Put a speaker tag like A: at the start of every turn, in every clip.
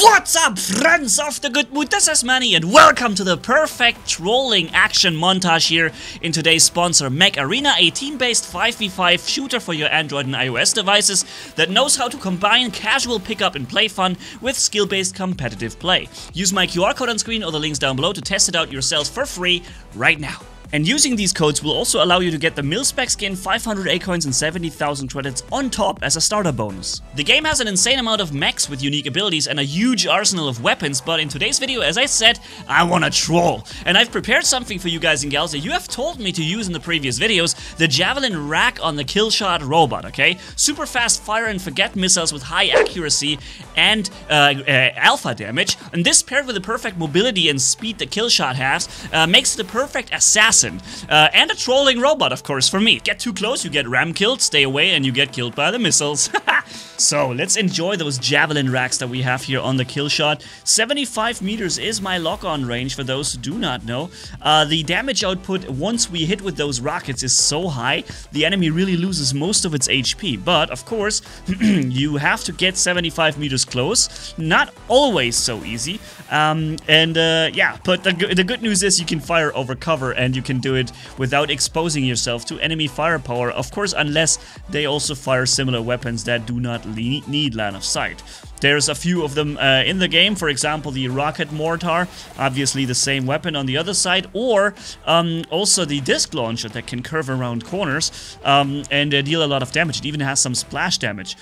A: What's up, friends of the good mood? This is Manni, and welcome to the perfect trolling action montage here in today's sponsor, Mech Arena, a team-based 5v5 shooter for your Android and iOS devices that knows how to combine casual pickup and play fun with skill-based competitive play. Use my QR code on screen or the links down below to test it out yourselves for free right now. And using these codes will also allow you to get the mil-spec skin, 500 A-coins and 70,000 credits on top as a starter bonus. The game has an insane amount of mechs with unique abilities and a huge arsenal of weapons, but in today's video, as I said, I wanna troll. And I've prepared something for you guys and gals that you have told me to use in the previous videos, the Javelin Rack on the Killshot robot, okay? Super fast fire and forget missiles with high accuracy and uh, uh, alpha damage, and this paired with the perfect mobility and speed that Killshot has, uh, makes the perfect assassin assassin. Uh, and a trolling robot, of course, for me. Get too close, you get ram killed, stay away, and you get killed by the missiles. so, let's enjoy those javelin racks that we have here on the kill shot. 75 meters is my lock-on range, for those who do not know. Uh, the damage output, once we hit with those rockets, is so high, the enemy really loses most of its HP. But, of course, you have to get 75 meters close. Not always so easy. Um, and, uh, yeah, but the, the good news is you can fire over cover, and you can do it without exposing yourself to enemy firepower, of course unless they also fire similar weapons that do not need line of sight. There's a few of them uh, in the game, for example the rocket mortar, obviously the same weapon on the other side, or um, also the disc launcher that can curve around corners um, and uh, deal a lot of damage. It even has some splash damage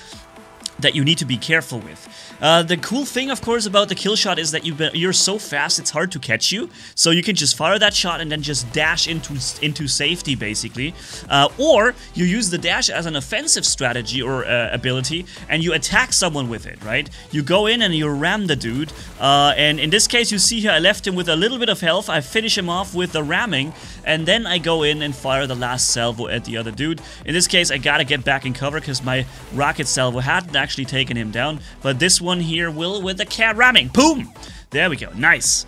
A: that you need to be careful with. Uh, the cool thing, of course, about the kill shot is that you you're so fast it's hard to catch you. So you can just fire that shot and then just dash into into safety, basically. Uh, or you use the dash as an offensive strategy or uh, ability, and you attack someone with it, right? You go in and you ram the dude. Uh, and in this case, you see here, I left him with a little bit of health. I finish him off with the ramming, and then I go in and fire the last salvo at the other dude. In this case, I gotta get back in cover because my rocket salvo hadn't actually taken him down. But this one here will with the cat ramming. Boom! There we go. Nice.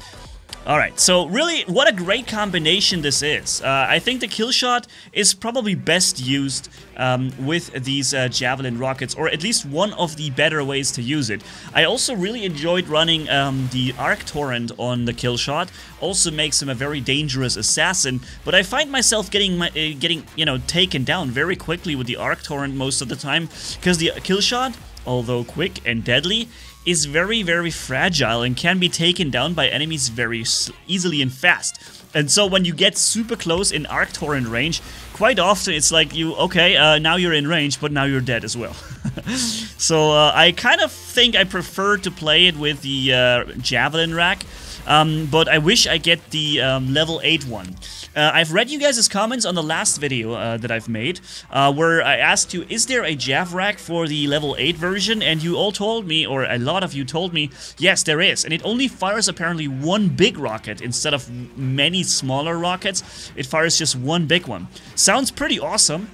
A: Alright, so really, what a great combination this is. Uh, I think the kill shot is probably best used um, with these uh, Javelin rockets, or at least one of the better ways to use it. I also really enjoyed running um, the Arc Torrent on the kill shot. Also makes him a very dangerous assassin, but I find myself getting, my, uh, getting you know, taken down very quickly with the Arc Torrent most of the time, because the kill shot although quick and deadly, is very, very fragile and can be taken down by enemies very easily and fast. And so when you get super close in Arc Torrent range, quite often it's like you, okay, uh, now you're in range, but now you're dead as well. so uh, I kind of think I prefer to play it with the uh, Javelin rack, um, but I wish I get the um, level 8 one. Uh, I've read you guys' comments on the last video uh, that I've made, uh, where I asked you, is there a Jav rack for the level 8 version? And you all told me, or a lot of you told me, yes, there is. And it only fires apparently one big rocket instead of many smaller rockets. It fires just one big one. Sounds pretty awesome.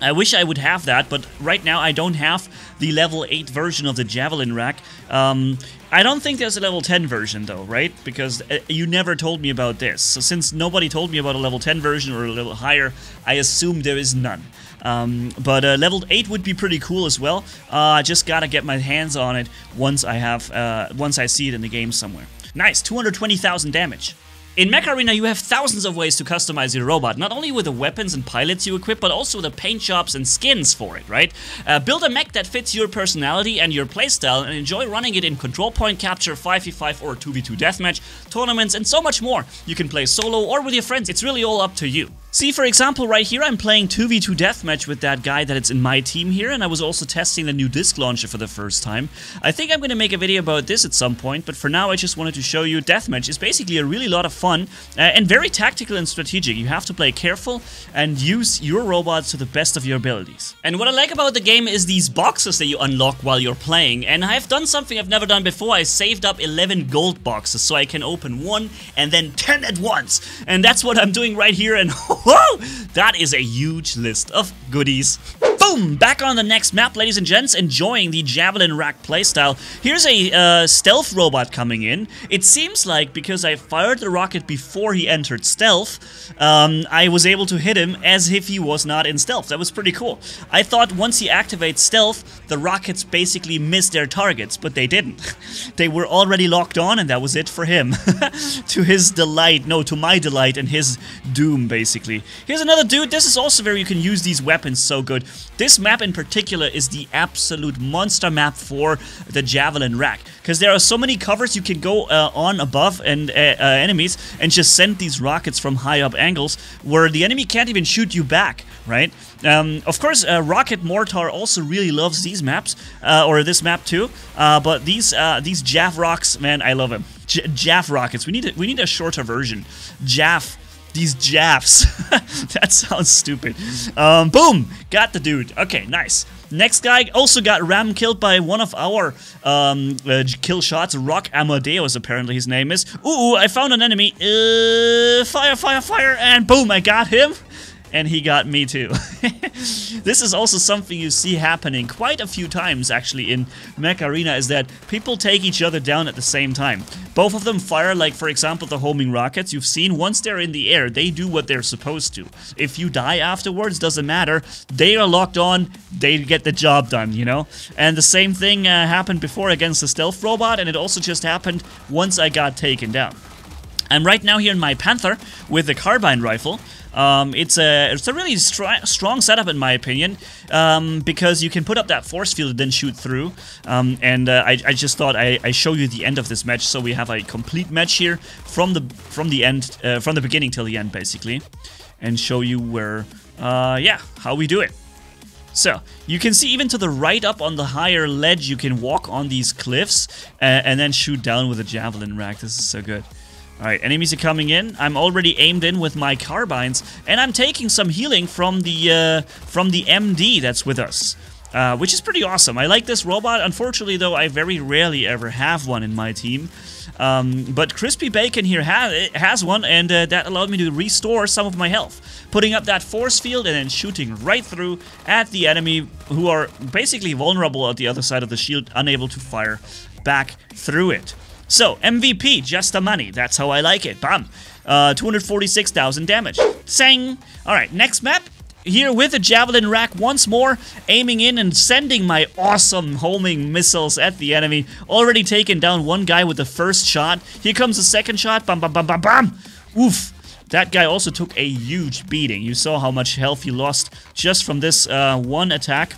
A: I wish I would have that, but right now I don't have the level 8 version of the Javelin rack. Um, I don't think there's a level 10 version though, right? Because uh, you never told me about this. So since nobody told me about a level 10 version or a level higher, I assume there is none. Um, but uh, level 8 would be pretty cool as well. Uh, I just gotta get my hands on it once I have, uh, once I see it in the game somewhere. Nice, 220,000 damage. In Mech Arena, you have thousands of ways to customize your robot, not only with the weapons and pilots you equip, but also the paint jobs and skins for it, right? Uh, build a mech that fits your personality and your playstyle and enjoy running it in control point capture, 5v5 or 2v2 deathmatch, tournaments, and so much more. You can play solo or with your friends, it's really all up to you. See, for example, right here, I'm playing 2v2 deathmatch with that guy that it's in my team here, and I was also testing the new disc launcher for the first time. I think I'm to make a video about this at some point, but for now I just wanted to show you deathmatch is basically a really lot of fun uh, and very tactical and strategic. You have to play careful and use your robots to the best of your abilities. And what I like about the game is these boxes that you unlock while you're playing, and I've done something I've never done before. I saved up 11 gold boxes so I can open one and then 10 at once, and that's what I'm doing right here, and Whoa! That is a huge list of goodies. Boom! Back on the next map, ladies and gents, enjoying the Javelin Rack playstyle. Here's a uh, stealth robot coming in. It seems like because I fired the rocket before he entered stealth, um, I was able to hit him as if he was not in stealth. That was pretty cool. I thought once he activates stealth, the rockets basically miss their targets, but they didn't. they were already locked on and that was it for him. to his delight, no, to my delight and his doom, basically. Here's another dude. This is also where you can use these weapons so good. This map in particular is the absolute monster map for the Javelin Rack. Because there are so many covers you can go uh, on above and uh, uh, enemies and just send these rockets from high up angles where the enemy can't even shoot you back, right? Um, of course, uh, Rocket Mortar also really loves these maps, uh, or this map too. Uh, but these these Jaff rocks, man, I love them. J Jaff rockets. We need a, we need a shorter version. Jaff these jaffs. that sounds stupid. Um, boom! Got the dude. Okay, nice. Next guy also got ram killed by one of our um, uh, kill shots. Rock Amadeus, apparently his name is. Ooh, I found an enemy. Uh, fire, fire, fire, and boom, I got him and he got me too. this is also something you see happening quite a few times actually in Mech Arena is that people take each other down at the same time. Both of them fire like for example the homing rockets you've seen once they're in the air they do what they're supposed to. If you die afterwards doesn't matter they are locked on they get the job done you know and the same thing uh, happened before against the stealth robot and it also just happened once I got taken down. I'm right now here in my Panther with the carbine rifle um, it's a it's a really str strong setup in my opinion um, because you can put up that force field and then shoot through. Um, and uh, I, I just thought I, I show you the end of this match so we have a complete match here from the from the end uh, from the beginning till the end basically, and show you where uh, yeah how we do it. So, you can see even to the right up on the higher ledge, you can walk on these cliffs uh, and then shoot down with a javelin rack. This is so good. Alright, enemies are coming in. I'm already aimed in with my carbines, and I'm taking some healing from the uh, from the MD that's with us. Uh, which is pretty awesome. I like this robot. Unfortunately, though, I very rarely ever have one in my team. Um, but Crispy Bacon here ha has one, and uh, that allowed me to restore some of my health. Putting up that force field and then shooting right through at the enemy, who are basically vulnerable at the other side of the shield, unable to fire back through it. So, MVP, just the money. That's how I like it. Bam. Uh, 246,000 damage. Sang. Alright, next map. Here with the Javelin Rack once more, aiming in and sending my awesome homing missiles at the enemy. Already taken down one guy with the first shot. Here comes the second shot. Bam, bam, bam, bam, bam. Oof. That guy also took a huge beating. You saw how much health he lost just from this uh, one attack.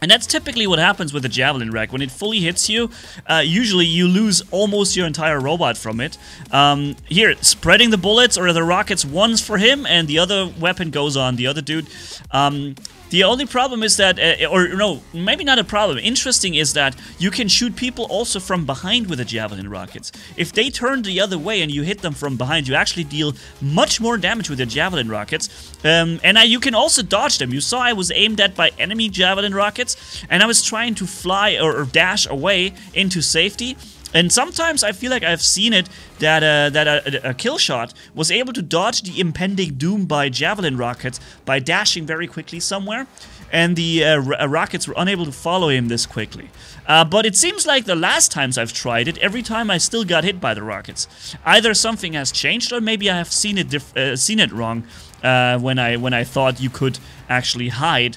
A: And that's typically what happens with the Javelin Rack. When it fully hits you, uh, usually you lose almost your entire robot from it. Um, here, spreading the bullets or the rockets, one's for him and the other weapon goes on the other dude. Um, the only problem is that, uh, or no, maybe not a problem. Interesting is that you can shoot people also from behind with the javelin rockets. If they turn the other way and you hit them from behind, you actually deal much more damage with the javelin rockets. Um, and you can also dodge them. You saw I was aimed at by enemy javelin rockets, and I was trying to fly or, or dash away into safety. And sometimes I feel like I've seen it that uh, that a, a, kill shot was able to dodge the impending doom by javelin rockets by dashing very quickly somewhere, and the uh, uh, rockets were unable to follow him this quickly. Uh, but it seems like the last times I've tried it, every time I still got hit by the rockets. Either something has changed, or maybe I have seen it uh, seen it wrong. Uh, when I when I thought you could actually hide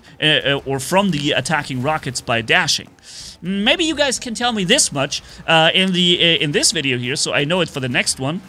A: or from the attacking rockets by dashing. Maybe you guys can tell me this much uh, in the uh, in this video here, so I know it for the next one.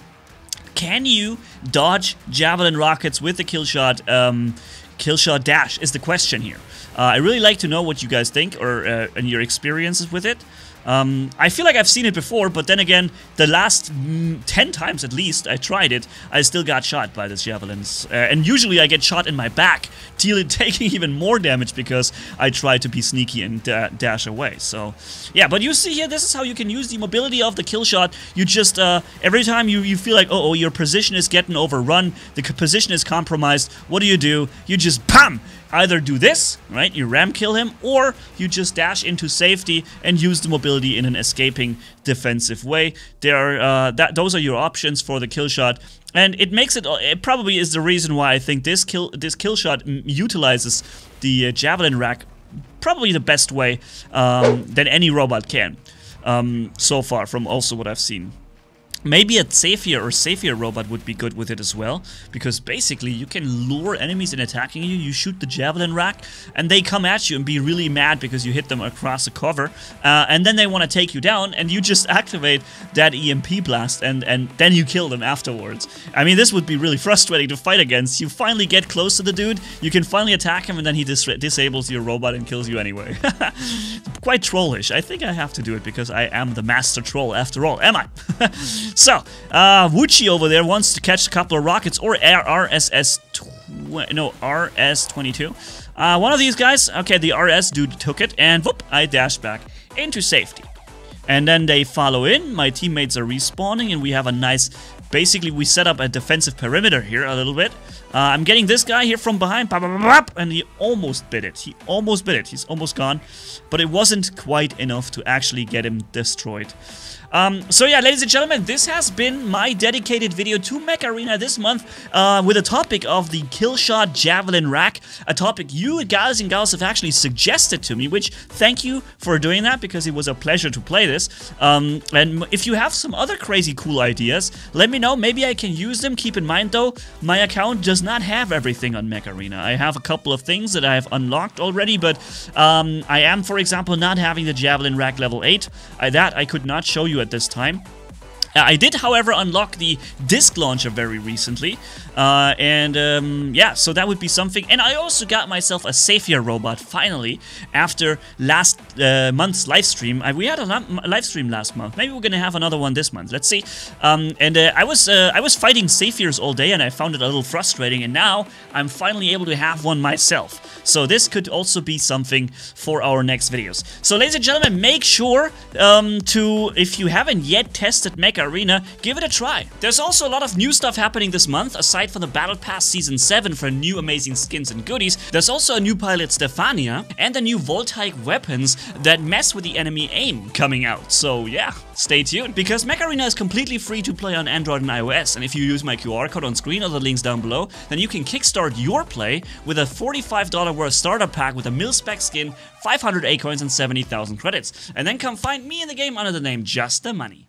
A: Can you dodge javelin rockets with the kill shot? Um, kill shot dash is the question here. Uh, I really like to know what you guys think or uh, and your experiences with it. Um, I feel like I've seen it before, but then again, the last mm, 10 times at least I tried it, I still got shot by the javelins. Uh, and usually I get shot in my back, taking even more damage because I try to be sneaky and da dash away. So, yeah, but you see here, this is how you can use the mobility of the kill shot. You just, uh, every time you, you feel like, oh, oh, your position is getting overrun, the position is compromised, what do you do? You just, BAM! Either do this, right? You ram kill him, or you just dash into safety and use the mobility in an escaping defensive way. There are uh, that those are your options for the kill shot. And it makes it, it probably is the reason why I think this kill this kill shot utilizes the uh, javelin rack probably the best way um, than any robot can um, so far from also what I've seen. Maybe a Zephyr or Zephyr robot would be good with it as well, because basically you can lure enemies in attacking you, you shoot the Javelin rack, and they come at you and be really mad because you hit them across the cover, uh, and then they want to take you down, and you just activate that EMP blast, and, and then you kill them afterwards. I mean, this would be really frustrating to fight against. You finally get close to the dude, you can finally attack him, and then he dis disables your robot and kills you anyway. Quite trollish. I think I have to do it because I am the master troll after all, am I? So, uh, Wuchi over there wants to catch a couple of rockets or RSS, no, RS-22. Uh, one of these guys, okay, the RS dude took it, and whoop, I dash back into safety. And then they follow in, my teammates are respawning, and we have a nice, basically we set up a defensive perimeter here a little bit. Uh, I'm getting this guy here from behind, and he almost bit it. He almost bit it. He's almost gone, but it wasn't quite enough to actually get him destroyed. Um, so yeah, ladies and gentlemen, this has been my dedicated video to Mech Arena this month uh, with a topic of the Killshot Javelin Rack, a topic you guys and gals have actually suggested to me, which thank you for doing that because it was a pleasure to play this. Um, and if you have some other crazy cool ideas, let me know. Maybe I can use them. Keep in mind though, my account does not have everything on Mech Arena. I have a couple of things that I have unlocked already, but um, I am, for example, not having the Javelin Rack level 8. I, that I could not show you at this time. Uh, I did, however, unlock the disc launcher very recently, uh, and um, yeah, so that would be something. And I also got myself a Zephyr robot finally after last uh, month's live stream. I, we had a live stream last month. Maybe we're gonna have another one this month. Let's see. Um, and uh, I was uh, I was fighting Zephyrs all day, and I found it a little frustrating. And now I'm finally able to have one myself. So this could also be something for our next videos. So, ladies and gentlemen, make sure um, to if you haven't yet tested Mech Arena, give it a try. There's also a lot of new stuff happening this month, aside from the Battle Pass Season 7 for new amazing skins and goodies. There's also a new pilot Stefania and the new Voltaic weapons that mess with the enemy aim coming out. So yeah, stay tuned. Because Mech Arena is completely free to play on Android and iOS, and if you use my QR code on screen or the links down below, then you can kickstart your play with a $45 worth starter pack with a mil-spec skin, 500 A coins and 70,000 credits. And then come find me in the game under the name Just the Money.